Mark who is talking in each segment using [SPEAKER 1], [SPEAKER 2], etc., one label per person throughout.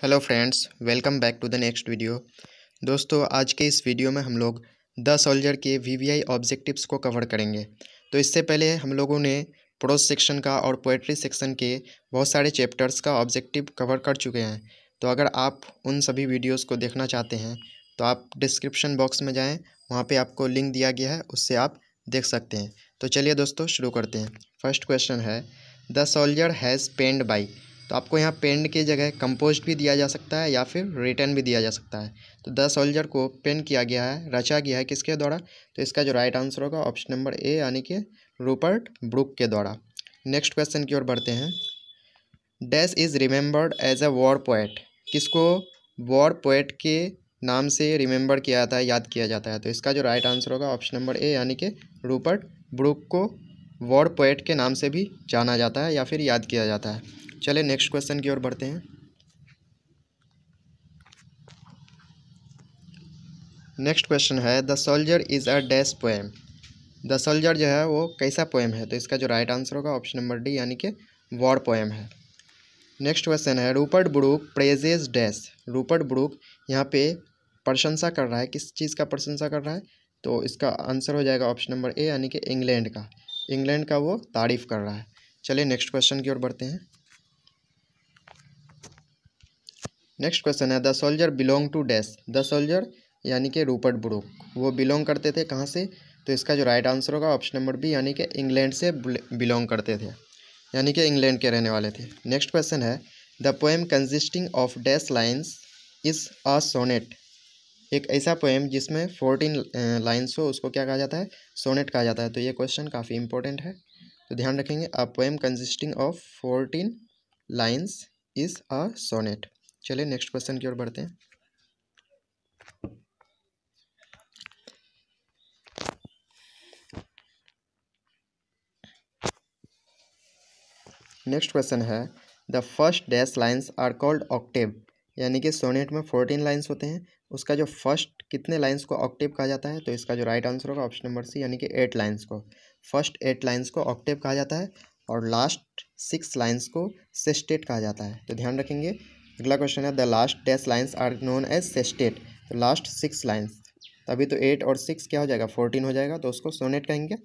[SPEAKER 1] Hello friends, welcome back to the next video. दोस्तों, आज के इस वीडियो में हम लोग द सोल्जर के वीवीआई ऑब्जेक्टिव्स को कवर करेंगे। तो इससे पहले हम लोगों ने प्रोज सेक्शन का और पोएट्री सेक्शन के बहुत सारे चैप्टर्स का ऑब्जेक्टिव कवर कर चुके हैं। तो अगर आप उन सभी वीडियोज़ को देखना चाहते हैं तो आप डिस्क्रिप्शन बॉक्स में जाएँ, वहाँ पर आपको लिंक दिया गया है, उससे आप देख सकते हैं। तो चलिए दोस्तों, शुरू करते हैं। फ़र्स्ट क्वेश्चन है, the soldier has paid by. तो आपको यहाँ पेंड की जगह कंपोस्ट भी दिया जा सकता है या फिर रिटर्न भी दिया जा सकता है। तो द सोल्जर को पेन किया गया है, रचा गया है किसके द्वारा? तो इसका जो राइट आंसर होगा ऑप्शन नंबर ए यानी कि रूपर्ट ब्रुक के द्वारा। नेक्स्ट क्वेश्चन की ओर बढ़ते हैं। Dash is remembered as a war poet किसको? वॉर पोएट के नाम से रिमेंबर किया जाता है, याद किया जाता है। तो इसका जो राइट आंसर होगा ऑप्शन नंबर ए यानी कि रूपर्ट ब्रुक को वॉर पोएट के नाम से भी जाना जाता है या फिर याद किया जाता है। चलिए नेक्स्ट क्वेश्चन की ओर बढ़ते हैं। नेक्स्ट क्वेश्चन है the soldier is a dash poem the soldier जो है, वो कैसा पोएम है? तो इसका जो राइट आंसर होगा ऑप्शन नंबर डी यानी कि वॉर पोएम है। नेक्स्ट क्वेश्चन है Rupert Brooke phrases dash Rupert Brooke यहाँ पे प्रशंसा कर रहा है, किस चीज़ का प्रशंसा कर रहा है? तो इसका आंसर हो जाएगा ऑप्शन नंबर ए यानी कि इंग्लैंड का। इंग्लैंड का वो तारीफ़ कर रहा है। चलिए नेक्स्ट क्वेश्चन की ओर बढ़ते हैं। नेक्स्ट क्वेश्चन है the soldier belong to dash the soldier यानी कि रूपर्ट ब्रुक, वो बिलोंग करते थे कहाँ से? तो इसका जो राइट आंसर होगा ऑप्शन नंबर बी यानी कि इंग्लैंड से बिलोंग करते थे, यानी कि इंग्लैंड के रहने वाले थे। नेक्स्ट क्वेश्चन है the poem consisting of dash lines is a sonnet एक ऐसा पोएम जिसमें फोर्टीन लाइन्स हो, उसको क्या कहा जाता है? सोनेट कहा जाता है। तो ये क्वेश्चन काफ़ी इंपॉर्टेंट है। तो ध्यान रखेंगे a poem consisting of fourteen lines is a sonnet चलिए नेक्स्ट क्वेश्चन की ओर बढ़ते हैं। नेक्स्ट क्वेश्चन है the first dash lines are called octave यानी कि सोनेट में फोर्टीन लाइन्स होते हैं। उसका जो फ़र्स्ट कितने लाइन्स को ऑक्टेव कहा जाता है? तो इसका जो राइट आंसर होगा ऑप्शन नंबर सी यानी कि एट लाइन्स को। फ़र्स्ट एट लाइन्स को ऑक्टेव कहा जाता है और लास्ट सिक्स लाइन्स को सेस्टेट कहा जाता है। तो ध्यान रखेंगे अगला क्वेश्चन है the last dash lines are known as sestet तो लास्ट सिक्स लाइन्स तभी तो एट और सिक्स क्या हो जाएगा? फोर्टीन हो जाएगा तो उसको सोनेट कहेंगे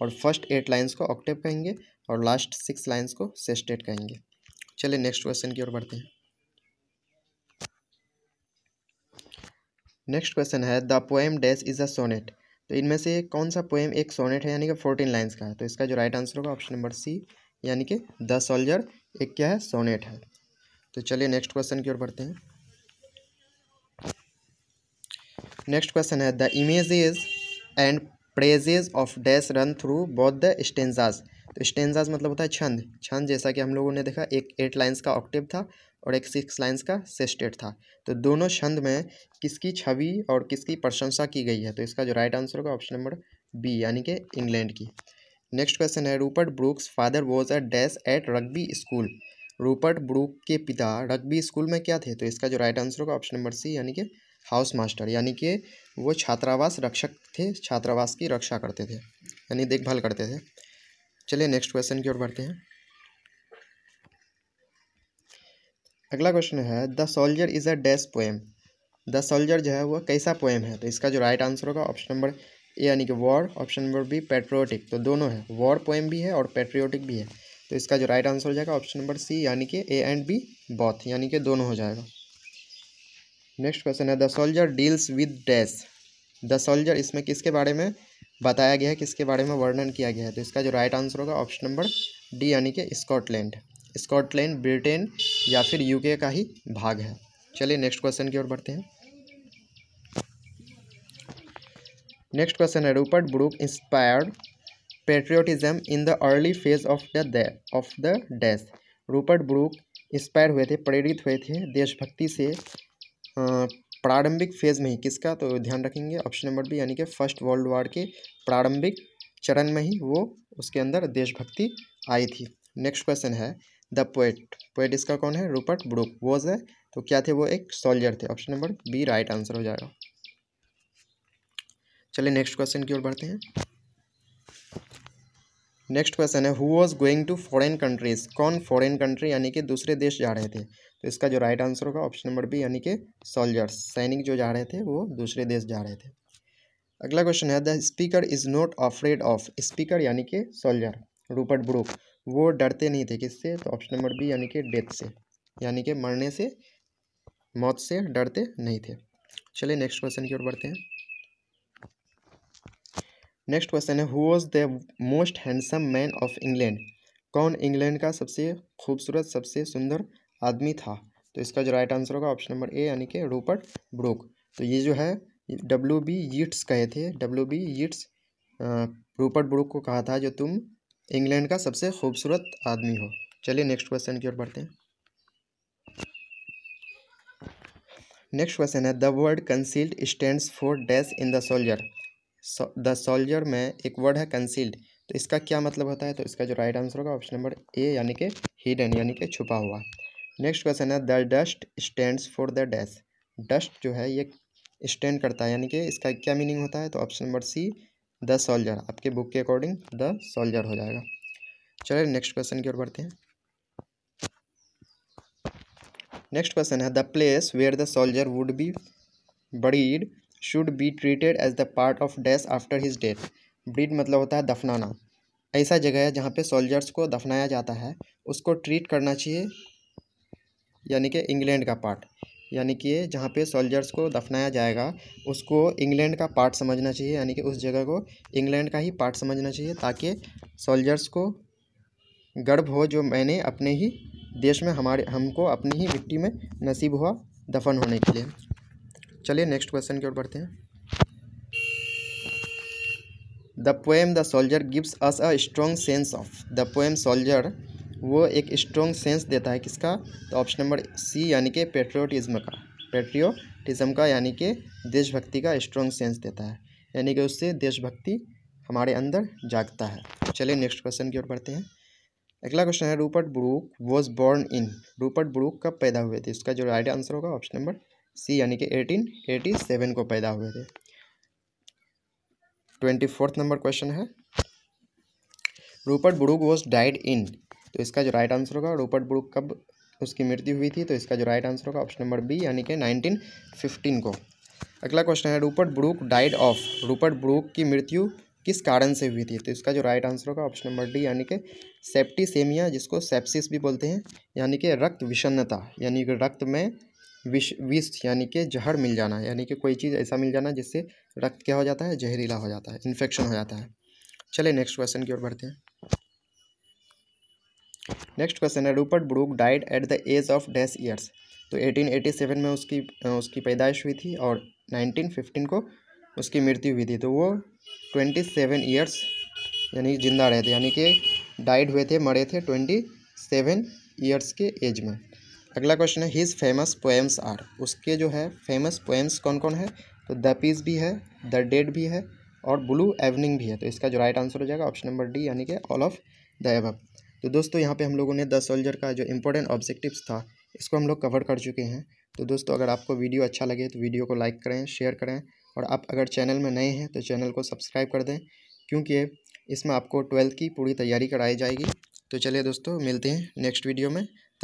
[SPEAKER 1] और फ़र्स्ट एट लाइन्स को ऑक्टेव कहेंगे और लास्ट सिक्स लाइन्स को सेस्टेट कहेंगे। चलिए नेक्स्ट क्वेश्चन की ओर बढ़ते हैं। नेक्स्ट क्वेश्चन है the poem dash is a sonnet तो इनमें से कौन सा पोएम एक सोनेट है, यानी कि फोर्टीन लाइन्स का है? तो इसका जो राइट आंसर होगा ऑप्शन नंबर सी यानी कि द सोल्जर एक क्या है? सोनेट है। तो चलिए नेक्स्ट क्वेश्चन की ओर बढ़ते हैं। नेक्स्ट क्वेश्चन है the images and phrases of dash run through both the stanzas तो स्टेंजाज मतलब होता है छंद। छंद जैसा कि हम लोगों ने देखा, एक एट लाइन्स का ऑक्टिव था और एक सिक्स लाइन्स का सेस्टेट था। तो दोनों छंद में किसकी छवि और किसकी प्रशंसा की गई है? तो इसका जो राइट आंसर होगा ऑप्शन नंबर बी यानी कि इंग्लैंड की। नेक्स्ट क्वेश्चन है Rupert Brooke's father was a dash at rugby school Rupert Brooke के पिता रग्बी स्कूल में क्या थे? तो इसका जो राइट आंसर होगा ऑप्शन नंबर सी यानी कि हाउस मास्टर यानी कि वो छात्रावास रक्षक थे, छात्रावास की रक्षा करते थे, यानी देखभाल करते थे। चलिए नेक्स्ट क्वेश्चन की ओर बढ़ते हैं। अगला क्वेश्चन है the soldier is a dash poem the soldier जो है, वो कैसा पोएम है? तो इसका जो राइट आंसर होगा ऑप्शन नंबर ए यानी कि war option number B patriotic तो दोनों है वॉर पोएम भी है और पेट्रियोटिक भी है। तो इसका जो राइट आंसर हो जाएगा ऑप्शन नंबर सी यानी कि ए एंड बी बॉथ यानी कि दोनों हो जाएगा। नेक्स्ट क्वेश्चन है the soldier deals with dash the soldier इसमें किसके बारे में बताया गया है, किसके बारे में वर्णन किया गया है? तो इसका जो राइट आंसर होगा ऑप्शन नंबर डी यानी कि स्कॉटलैंड स्कॉटलैंड ब्रिटेन या फिर यूके का ही भाग है। चलिए नेक्स्ट क्वेश्चन की ओर बढ़ते हैं। नेक्स्ट क्वेश्चन है Rupert Brooke inspired patriotism in the early phase of the of the dash Rupert Brooke inspire हुए थे, प्रेरित हुए थे देशभक्ति से प्रारंभिक फ़ेज़ में ही। किसका? तो ध्यान रखेंगे ऑप्शन नंबर बी यानी कि फ़र्स्ट वर्ल्ड वार के प्रारंभिक चरण में ही वो, उसके अंदर देशभक्ति आई थी। नेक्स्ट क्वेश्चन है द पोएट पोएट इसका कौन है? रूपर्ट ब्रूक वो है। तो क्या थे वो? एक सोल्जर थे। Option number B right answer हो जाएगा। चलिए नेक्स्ट क्वेश्चन की ओर बढ़ते हैं। नेक्स्ट क्वेश्चन है who was going to foreign countries कौन फॉरेन कंट्री यानी कि दूसरे देश जा रहे थे? तो इसका जो राइट आंसर होगा ऑप्शन नंबर बी यानी कि सोल्जर्स सैनिक जो जा रहे थे, वो दूसरे देश जा रहे थे। अगला क्वेश्चन है the speaker is not afraid of speaker यानी कि सोल्जर रूपर्ट ब्रूक वो डरते नहीं थे किससे? तो ऑप्शन नंबर बी यानी कि डेथ से, यानी कि मरने से, मौत से डरते नहीं थे। चलिए नेक्स्ट क्वेश्चन की ओर बढ़ते हैं। नेक्स्ट क्वेश्चन है who was the most handsome man of England कौन इंग्लैंड का सबसे खूबसूरत, सबसे सुंदर आदमी था? तो इसका जो राइट आंसर होगा ऑप्शन नंबर ए यानी कि रूपर्ट ब्रूक तो ये जो है डब्ल्यू बी यीट्स कहे थे W B Yeats Rupert Brooke को कहा था जो तुम इंग्लैंड का सबसे खूबसूरत आदमी हो। चलिए नेक्स्ट क्वेश्चन की ओर बढ़ते हैं। नेक्स्ट क्वेश्चन है the word concealed stands for dash in the soldier the soldier में एक वर्ड है कंसील्ड तो इसका क्या मतलब होता है? तो इसका जो राइट आंसर होगा ऑप्शन नंबर ए यानी कि हिडन यानी कि छुपा हुआ. नेक्स्ट क्वेश्चन है the dust stands for the dash dust जो है, ये स्टैंड करता है, यानी कि इसका क्या मीनिंग होता है? तो option number C the soldier आपके बुक के अकॉर्डिंग द सोल्जर हो जाएगा. चलिए नेक्स्ट क्वेश्चन की ओर बढ़ते हैं. नेक्स्ट क्वेश्चन है the place where the soldier would be buried should be treated as the part of dash after his death breed मतलब होता है दफनाना। ऐसा जगह है जहाँ पे सोल्जर्स को दफनाया जाता है। उसको ट्रीट करना चाहिए, यानी कि इंग्लैंड का पार्ट यानी कि जहाँ पे सोल्जर्स को दफनाया जाएगा, उसको इंग्लैंड का पार्ट समझना चाहिए। यानी कि उस जगह को इंग्लैंड का ही पार्ट समझना चाहिए ताकि सोल्जर्स को गर्व हो जो मैंने अपने ही देश में हमारे, हमको अपनी ही मिट्टी में नसीब हुआ दफन होने के लिए। चलिए नेक्स्ट क्वेश्चन की ओर बढ़ते हैं। The poem the soldier gives us a strong sense of the poem soldier वो एक स्ट्रॉन्ग सेंस देता है किसका? तो ऑप्शन नंबर सी यानी कि पेट्रियोटिज्म का। पेट्रियोटिज्म का यानी कि देशभक्ति का स्ट्रॉन्ग सेंस देता है। यानी कि उससे देशभक्ति हमारे अंदर जागता है। चलिए नेक्स्ट क्वेश्चन की ओर बढ़ते हैं। अगला क्वेश्चन है Rupert Brooke was born in Rupert Brooke कब पैदा हुए थे? इसका जो राइट आंसर होगा ऑप्शन नंबर सी यानी कि एटीन, एटी सेवन को पैदा हुए थे। ट्वेंटी फोर्थ नंबर क्वेश्चन है। Rupert Brooke was died in. तो इसका जो राइट आंसर होगा, रूपर्ट ब्रूक कब उसकी मृत्यु हुई थी तो इसका जो राइट आंसर होगा ऑप्शन नंबर बी यानी कि नाइनटीन फिफ्टीन को। अगला क्वेश्चन है, Rupert Brooke died of. Rupert Brooke की मृत्यु किस कारण से हुई थी? तो इसका जो राइट आंसर होगा ऑप्शन नंबर डी यानी कि सेप्टिसेमिया, जिसको सेप्सिस भी बोलते हैं, यानी कि रक्त विषन्नता, यानी कि रक्त में विष विष यानी कि जहर मिल जाना, यानी कि कोई चीज़ ऐसा मिल जाना जिससे रक्त क्या हो जाता है? जहरीला हो जाता है इन्फेक्शन हो जाता है। चलिए नेक्स्ट क्वेश्चन की ओर बढ़ते हैं। नेक्स्ट क्वेश्चन है Rupert Brooke died at the age of dash years तो 1887 में उसकी उसकी पैदाइश हुई थी और 1915 को उसकी मृत्यु हुई थी। तो वो 27 ईयर्स यानी ज़िंदा रहे थे, यानी कि डाइड हुए थे, मरे थे 27 ईयर्स के एज में। अगला क्वेश्चन है हिज फ़ेमस पोएम्स आर उसके जो है फ़ेमस पोएम्स कौन कौन है? तो द पीस भी है द डेड भी है और ब्लू एवनिंग भी है। तो इसका जो राइट आंसर हो जाएगा ऑप्शन नंबर डी यानी कि ऑल ऑफ़ द एव तो दोस्तों, यहाँ पे हम लोगों ने द सोल्जर का जो इंपॉर्टेंट ऑब्जेक्टिव्स था, इसको हम लोग कवर कर चुके हैं। तो दोस्तों, अगर आपको वीडियो अच्छा लगे तो वीडियो को लाइक करें शेयर करें और आप अगर चैनल में नए हैं तो चैनल को सब्सक्राइब कर दें, क्योंकि इसमें आपको ट्वेल्थ की पूरी तैयारी कराई जाएगी। तो चलिए दोस्तों, मिलते हैं नेक्स्ट वीडियो में।